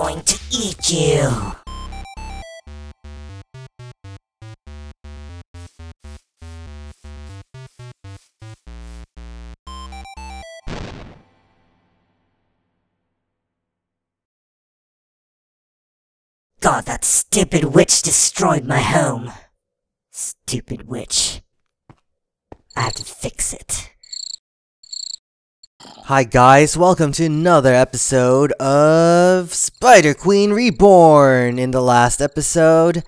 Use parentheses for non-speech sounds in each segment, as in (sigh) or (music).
going to eat you. God, that stupid witch destroyed my home. Stupid witch. I have to fix it. Hi guys, welcome to another episode of Spider Queen Reborn. In the last episode,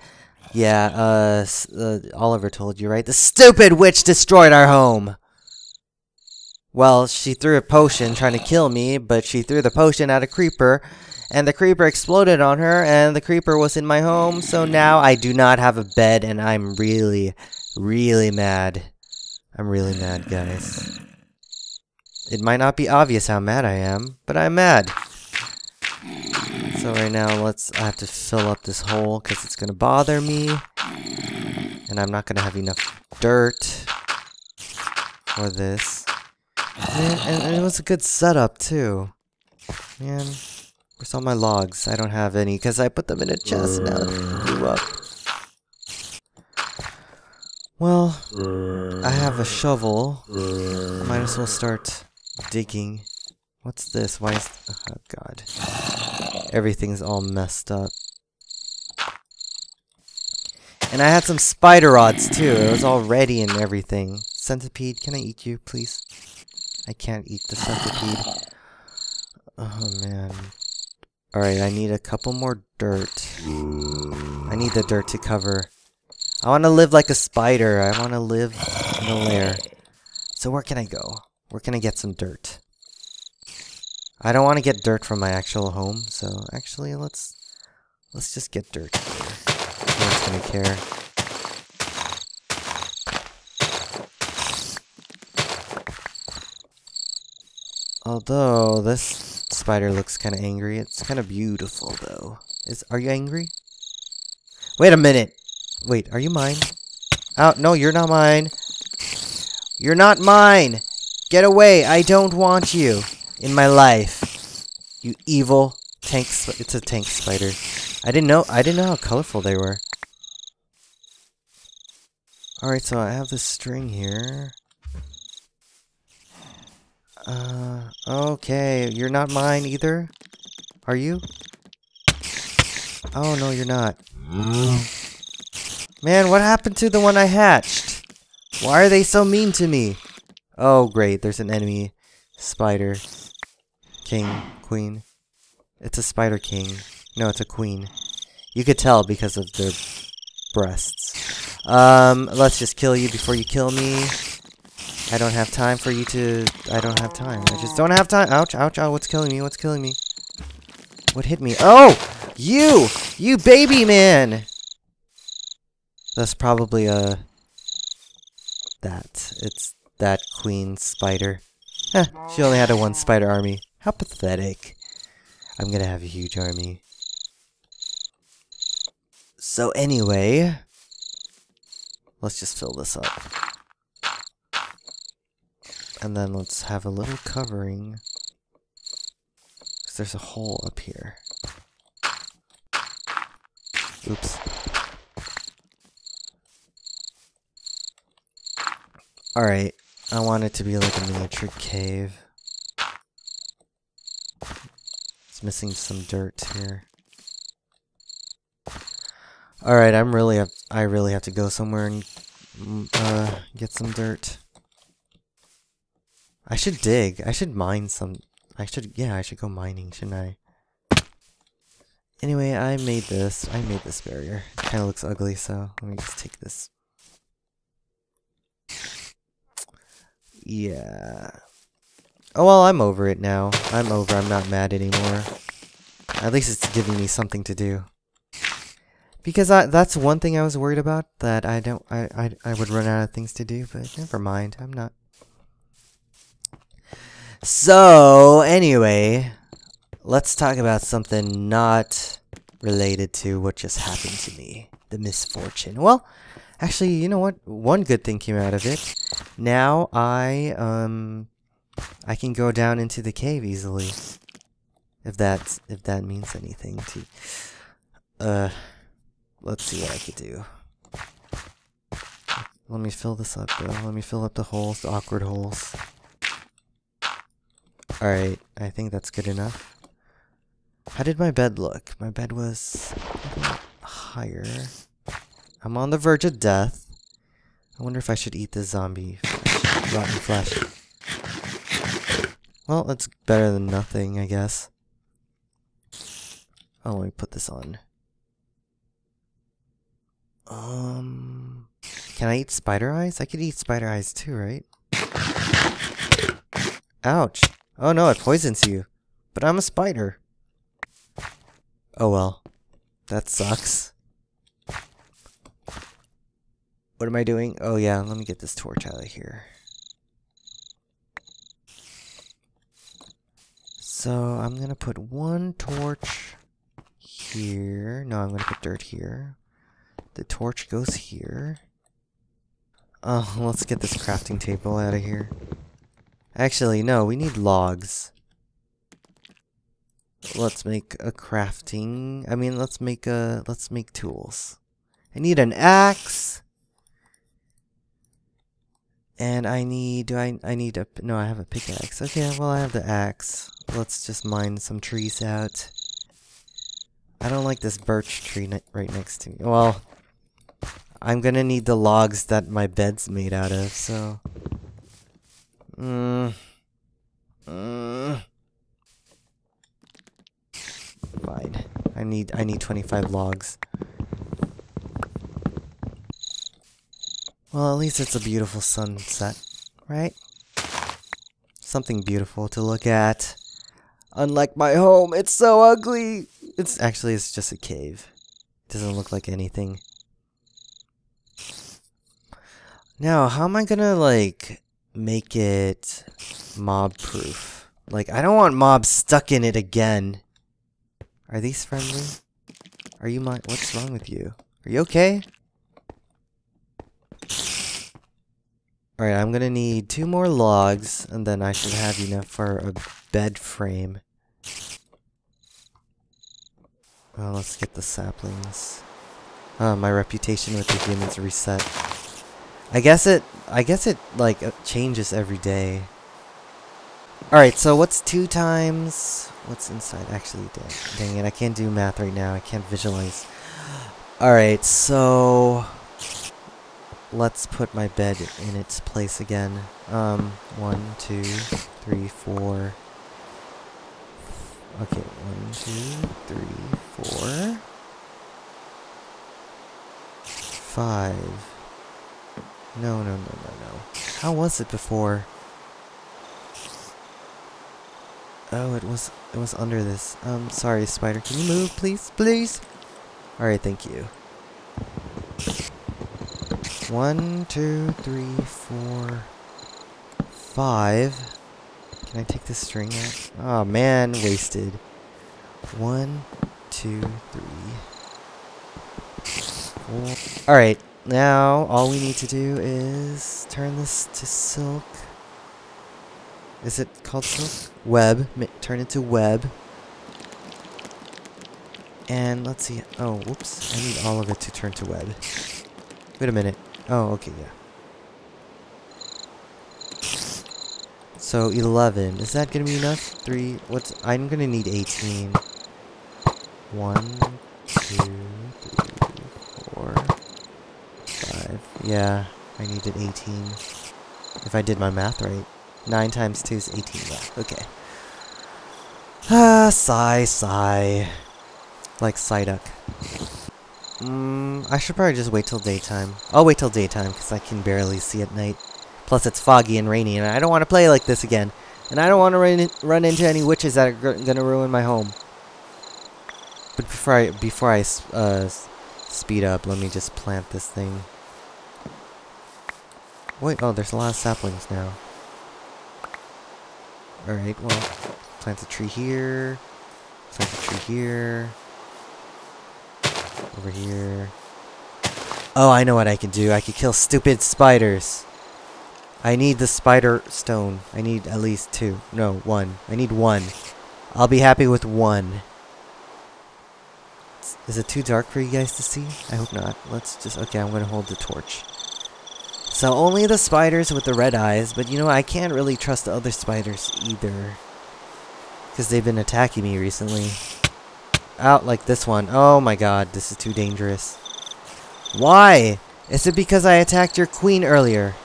yeah, uh, uh, Oliver told you, right? The stupid witch destroyed our home. Well, she threw a potion trying to kill me, but she threw the potion at a creeper, and the creeper exploded on her, and the creeper was in my home, so now I do not have a bed, and I'm really, really mad. I'm really mad, guys. It might not be obvious how mad I am, but I'm mad. So right now, let's. I have to fill up this hole because it's gonna bother me, and I'm not gonna have enough dirt for this. And, and it was a good setup too. Man, where's all my logs? I don't have any because I put them in a chest now blew up. Well, I have a shovel. Might as well start digging. What's this? Why is... Oh, God. Everything's all messed up. And I had some spider rods, too. It was all ready and everything. Centipede, can I eat you, please? I can't eat the centipede. Oh, man. Alright, I need a couple more dirt. I need the dirt to cover. I want to live like a spider. I want to live in a lair. So where can I go? Where gonna get some dirt? I don't want to get dirt from my actual home, so actually let's let's just get dirt. No one's gonna care. Although this spider looks kind of angry, it's kind of beautiful though. Is are you angry? Wait a minute. Wait, are you mine? Oh no, you're not mine. You're not mine. Get away! I don't want you in my life. You evil tank. It's a tank spider. I didn't know. I didn't know how colorful they were. All right, so I have this string here. Uh, okay. You're not mine either. Are you? Oh no, you're not. Man, what happened to the one I hatched? Why are they so mean to me? Oh, great. There's an enemy spider. King, queen. It's a spider king. No, it's a queen. You could tell because of their breasts. Um, let's just kill you before you kill me. I don't have time for you to... I don't have time. I just don't have time. Ouch, ouch, ouch. What's killing me? What's killing me? What hit me? Oh! You! You baby man! That's probably, uh... That. It's that queen spider. She only had a one spider army. How pathetic. I'm gonna have a huge army. So anyway... Let's just fill this up. And then let's have a little covering. Because there's a hole up here. Oops. Alright, I want it to be like a miniature cave. It's missing some dirt here. Alright, I'm really I really have to go somewhere and mm, uh, get some dirt. I should dig. I should mine some. I should, yeah, I should go mining, shouldn't I? Anyway, I made this. I made this barrier. It kind of looks ugly, so let me just take this. Yeah. Oh well, I'm over it now. I'm over. I'm not mad anymore. At least it's giving me something to do. Because I, that's one thing I was worried about, that I don't, I, I, I would run out of things to do, but never mind, I'm not. So, anyway, let's talk about something not related to what just happened to me. The misfortune. Well, actually, you know what? One good thing came out of it. Now I, um, I can go down into the cave easily. If that's if that means anything to uh let's see what I could do. Let me fill this up though. Let me fill up the holes, the awkward holes. Alright, I think that's good enough. How did my bed look? My bed was higher. I'm on the verge of death. I wonder if I should eat this zombie flesh, (laughs) rotten flesh. Well, it's better than nothing, I guess. Oh, let me put this on. Um, can I eat spider eyes? I could eat spider eyes too, right? Ouch. Oh no, it poisons you. But I'm a spider. Oh well. That sucks. What am I doing? Oh yeah, let me get this torch out of here. So I'm gonna put one torch here. No, I'm gonna put dirt here. The torch goes here. Oh, (laughs) let's get this crafting table out of here. Actually, no, we need logs. Let's make a crafting. I mean, let's make a let's make tools. I need an axe. And I need do I I need a no, I have a pickaxe. Okay, well I have the axe. Let's just mine some trees out. I don't like this birch tree ne right next to me. Well, I'm gonna need the logs that my bed's made out of, so... Mm. Mm. Fine. I need I need 25 logs. Well, at least it's a beautiful sunset, right? Something beautiful to look at. Unlike my home, it's so ugly! It's actually, it's just a cave. It doesn't look like anything. Now, how am I gonna, like, make it mob-proof? Like, I don't want mobs stuck in it again. Are these friendly? Are you my- what's wrong with you? Are you okay? Alright, I'm gonna need two more logs, and then I should have enough for a bed frame. Well, let's get the saplings. Uh, my reputation with the humans reset. I guess it, I guess it, like, uh, changes every day. Alright, so what's two times... What's inside? Actually, dang, dang it, I can't do math right now. I can't visualize. Alright, so... Let's put my bed in its place again. Um, one, two, three, four... Okay, one, two, three, four... Five... No, no, no, no, no. How was it before? Oh, it was it was under this. Um, sorry, spider. Can you move, please? Please? Alright, thank you. One, two, three, four, five. Can I take this string out? Oh man, wasted. One, two, three, four. Alright, now, all we need to do is turn this to silk. Is it called silk? Web. turn it to web. And let's see. Oh, whoops. I need all of it to turn to web. Wait a minute. Oh, okay, yeah. So, 11. Is that to be enough? 3. What's... I'm to need 18. 1, 2, 3, 4, 5. Yeah, I needed 18. If I did my math right. 9 times 2 is 18, yeah, okay. Ah, sigh, sigh. Like Psyduck. Mm, I should probably just wait till daytime. I'll wait till daytime, because I can barely see at night. Plus it's foggy and rainy, and I don't want to play like this again. And I don't want to run, in, run into any witches that are going to ruin my home. But before I, before I uh, speed up, let me just plant this thing. Wait, oh, there's a lot of saplings now. Alright, well, plant a tree here. Plant a tree here. Over here. Oh, I know what I can do. I can kill stupid spiders. I need the spider stone. I need at least two. No, one. I need one. I'll be happy with one. Is it too dark for you guys to see? I hope not. Let's just... Okay, I'm going to hold the torch. So only the spiders with the red eyes, but you know, I can't really trust the other spiders either. Because they've been attacking me recently. Out like this one. Oh my god, this is too dangerous. Why? Is it because I attacked your queen earlier?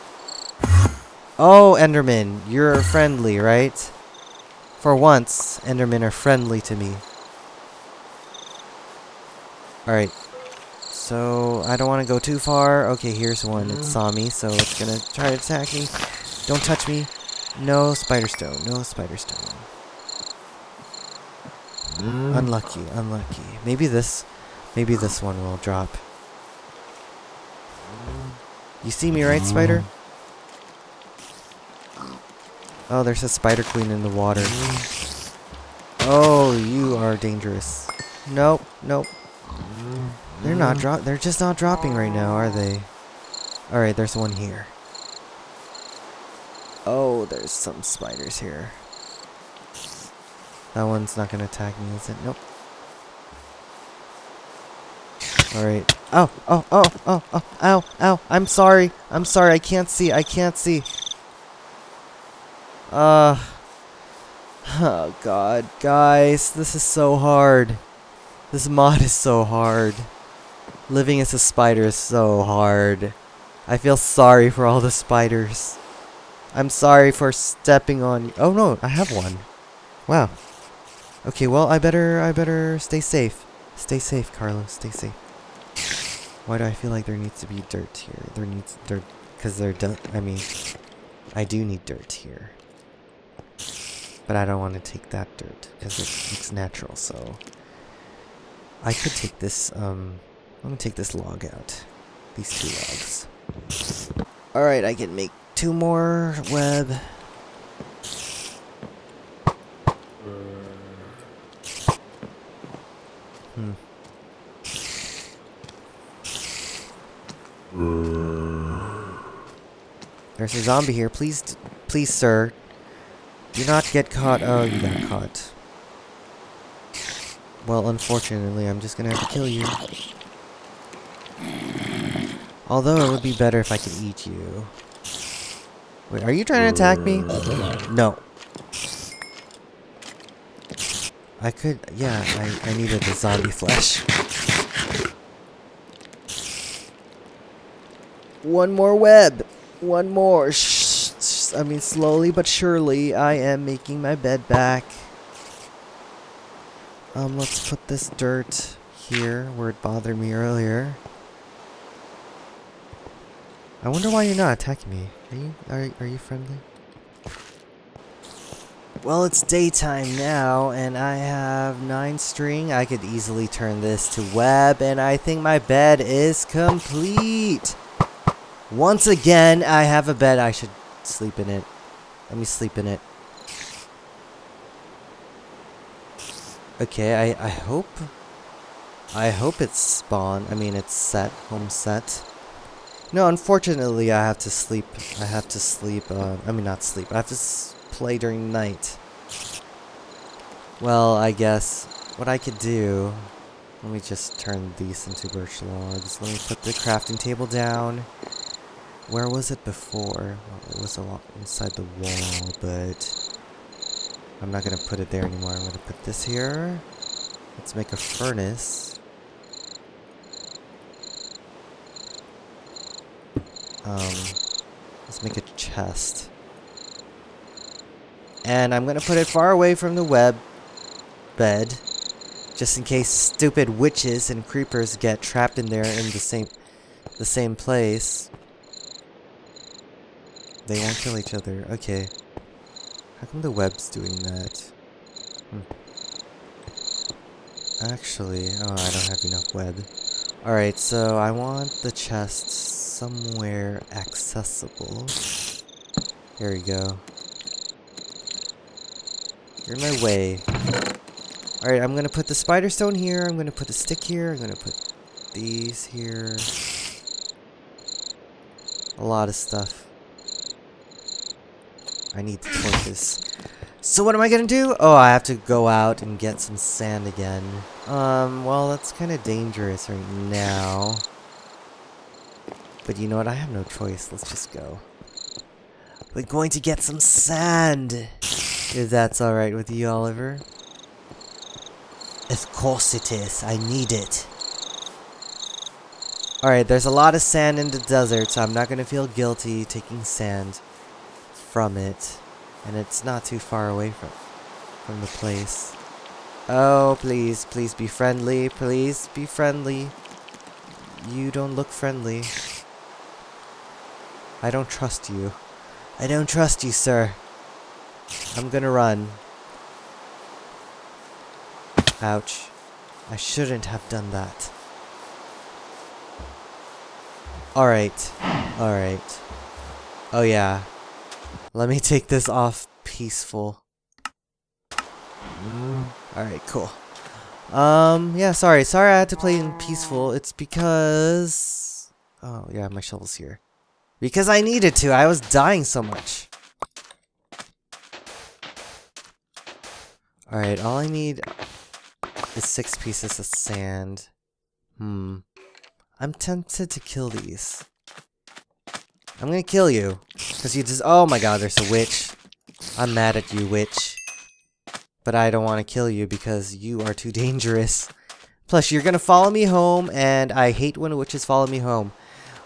Oh, Enderman, you're friendly, right? For once, Endermen are friendly to me. Alright. So, I don't want to go too far. Okay, here's one. It saw me, so it's gonna try to attack me. Don't touch me. No spider stone. No spider stone. Unlucky, unlucky. Maybe this, maybe this one will drop. You see me, right, spider? Oh, there's a spider queen in the water. Oh, you are dangerous. Nope, nope. They're not drop. They're just not dropping right now, are they? All right, there's one here. Oh, there's some spiders here. That one's not gonna attack me, is it? Nope. Alright. Oh, oh, oh, oh, oh, ow, ow. I'm sorry. I'm sorry. I can't see. I can't see. Uh. Oh, God. Guys, this is so hard. This mod is so hard. Living as a spider is so hard. I feel sorry for all the spiders. I'm sorry for stepping on you. Oh, no. I have one. Wow. Okay, well, I better, I better stay safe. Stay safe, Carlos. Stay safe. Why do I feel like there needs to be dirt here? There needs dirt, because they're done. I mean, I do need dirt here. But I don't want to take that dirt, because it looks natural, so... I could take this, um... I'm gonna take this log out. These two logs. Alright, I can make two more web. There's a zombie here. Please, please, sir. Do not get caught. Oh, you got caught. Well, unfortunately, I'm just gonna have to kill you. Although it would be better if I could eat you. Wait, are you trying to attack me? No. I could, yeah, I, I needed the zombie flesh. One more web. One more. I mean, slowly but surely, I am making my bed back. Um, let's put this dirt here where it bothered me earlier. I wonder why you're not attacking me. Are you are, are you friendly? Well, it's daytime now, and I have 9 string. I could easily turn this to web, and I think my bed is complete. Once again, I have a bed. I should sleep in it. Let me sleep in it. Okay, I, I hope... I hope it's spawn. I mean, it's set. Home set. No, unfortunately, I have to sleep. I have to sleep. Uh, I mean, not sleep. I have to play during night. Well, I guess what I could do... Let me just turn these into birch logs. Let me put the crafting table down. Where was it before? Well, it was a lot inside the wall, but... I'm not to put it there anymore. I'm to put this here. Let's make a furnace. Um, let's make a chest. And I'm to put it far away from the web bed. Just in case stupid witches and creepers get trapped in there in the same the same place. They won't kill each other. Okay. How come the web's doing that? Hmm. Actually, oh, I don't have enough web. Alright, so I want the chest somewhere accessible. There we go. You're in my way. Alright, I'm gonna put the spider stone here, I'm gonna put the stick here, I'm gonna put these here. A lot of stuff. I need torches. So what am I gonna do? Oh, I have to go out and get some sand again. Um, well, that's kind of dangerous right now. But you know what? I have no choice. Let's just go. We're going to get some sand. If that's alright with you, Oliver. Of course it is. I need it. Alright, there's a lot of sand in the desert, so I'm not going to feel guilty taking sand from it. And it's not too far away from, from the place. Oh, please, please be friendly. Please be friendly. You don't look friendly. I don't trust you. I don't trust you, sir. I'm gonna run. Ouch. I shouldn't have done that. Alright. Alright. Oh yeah. Let me take this off peaceful. Alright, cool. Um, yeah, sorry. Sorry I had to play in peaceful. It's because... Oh, yeah, my shovel's here. Because I needed to. I was dying so much. Alright, all I need is six pieces of sand. Hmm. I'm tempted to kill these. I'm gonna kill you. Because you just- Oh my god, there's a witch. I'm mad at you, witch. But I don't want to kill you because you are too dangerous. Plus, you're gonna follow me home, and I hate when witches follow me home.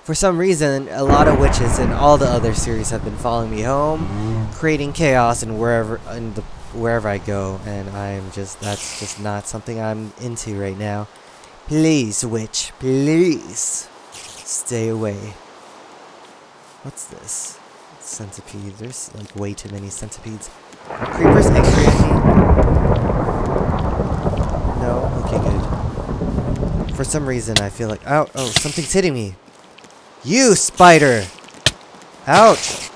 For some reason, a lot of witches in all the other series have been following me home, creating chaos in wherever in the wherever I go, and I'm just that's just not something I'm into right now. Please, witch, please stay away. What's this? Centipede. There's like way too many centipedes. Are creepers angry at me? No? Okay, good. For some reason, I feel like- Oh, oh, something's hitting me. You, spider! Ouch!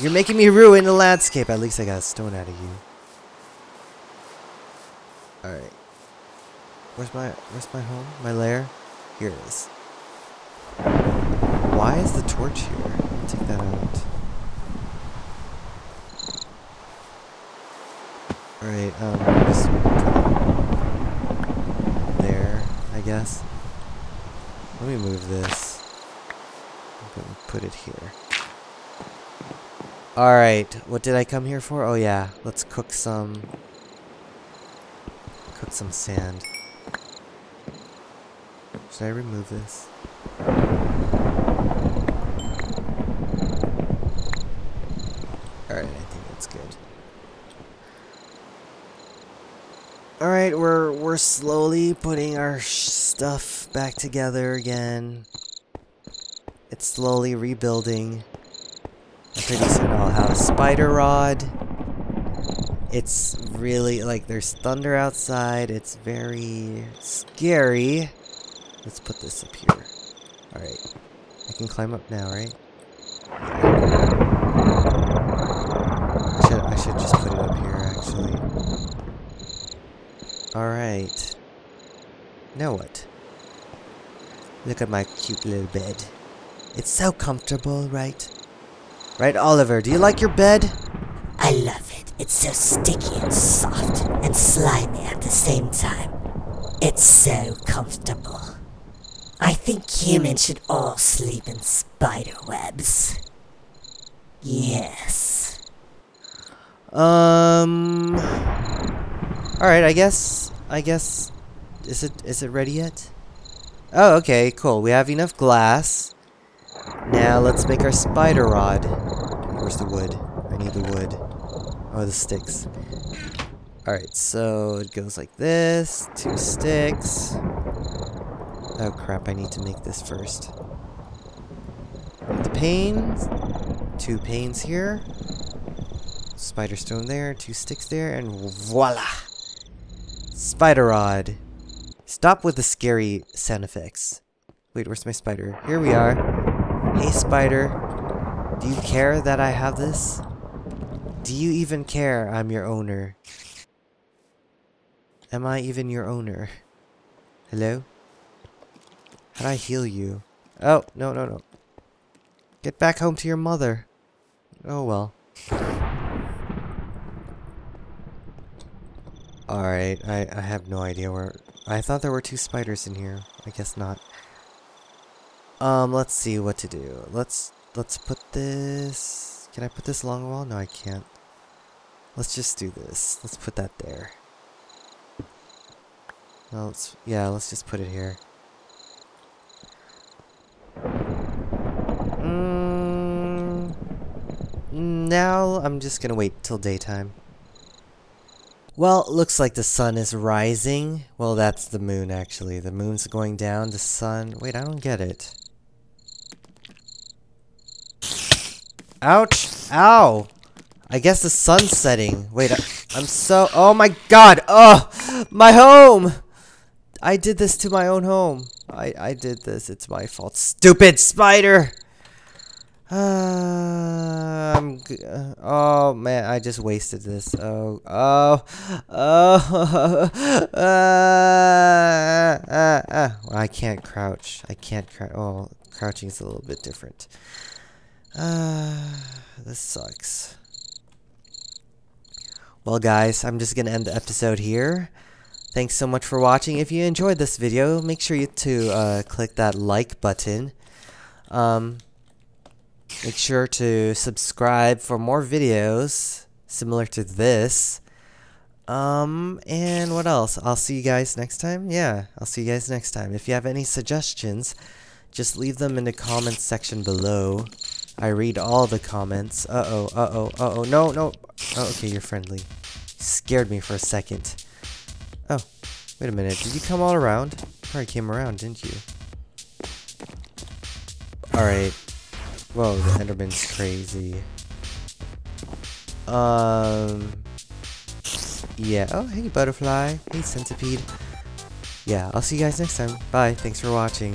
You're making me ruin the landscape. At least I got a stone out of you. Alright. Where's my where's my home? My lair? Here it is. Why is the torch here? Me take that out. Alright, um just there, I guess. Let me move this. Put it here. Alright, what did I come here for? Oh yeah, let's cook some... Cook some sand. Should I remove this? Alright, I think that's good. Alright, we're we're slowly putting our stuff back together again. It's slowly rebuilding. Pretty soon I'll have a spider rod. It's really like there's thunder outside. It's very scary. Let's put this up here. Alright. I can climb up now, right? I should, I should just put it up here. Alright. Now what? Look at my cute little bed. It's so comfortable, right? Right, Oliver, do you like your bed? I love it. It's so sticky and soft and slimy at the same time. It's so comfortable. I think humans should all sleep in spider webs. Yes. Um. Alright, I guess. I guess. Is it is it ready yet? Oh, okay, cool. We have enough glass. Now let's make our spider rod. Where's the wood? I need the wood. Oh, the sticks. Alright, so it goes like this. Two sticks. Oh crap, I need to make this first. The panes. Two panes here. Spider stone there, two sticks there, and voila! Spider rod. Stop with the scary sound effects. Wait, where's my spider? Here we are. Hey, spider. Do you care that I have this? Do you even care I'm your owner? Am I even your owner? Hello? How do I heal you? Oh, no, no, no. Get back home to your mother. Oh well. Alright, I, I have no idea where... I thought there were two spiders in here. I guess not. Um, let's see what to do. Let's let's put this... Can I put this along wall? No, I can't. Let's just do this. Let's put that there. No, let's... Yeah, let's just put it here. Mm, now, I'm just gonna wait till daytime. Well, looks like the sun is rising. Well, that's the moon, actually. The moon's going down, the sun... Wait, I don't get it. Ouch! Ow! I guess the sun's setting. Wait, I, am so... Oh my god! Oh! My home! I did this to my own home. I, I did this. It's my fault. Stupid spider! (sighs) Uh, oh man, I just wasted this. Oh, oh, oh. (laughs) Uh, uh, uh. I can't crouch. I can't crouch. Oh, crouching is a little bit different. Uh, this sucks. Well, guys, I'm just gonna end the episode here. Thanks so much for watching. If you enjoyed this video, make sure you to uh, click that like button. Um. Make sure to subscribe for more videos similar to this. Um, and what else? I'll see you guys next time. Yeah, I'll see you guys next time. If you have any suggestions, just leave them in the comments section below. I read all the comments. Uh-oh, uh-oh, uh-oh. No, no. Oh, okay, you're friendly. scared me for a second. Oh, wait a minute. Did you come all around? Probably came around, didn't you? Alright. Whoa, the Enderman's crazy. Um. Yeah. Oh, hey, butterfly. Hey, centipede. Yeah, I'll see you guys next time. Bye. Thanks for watching.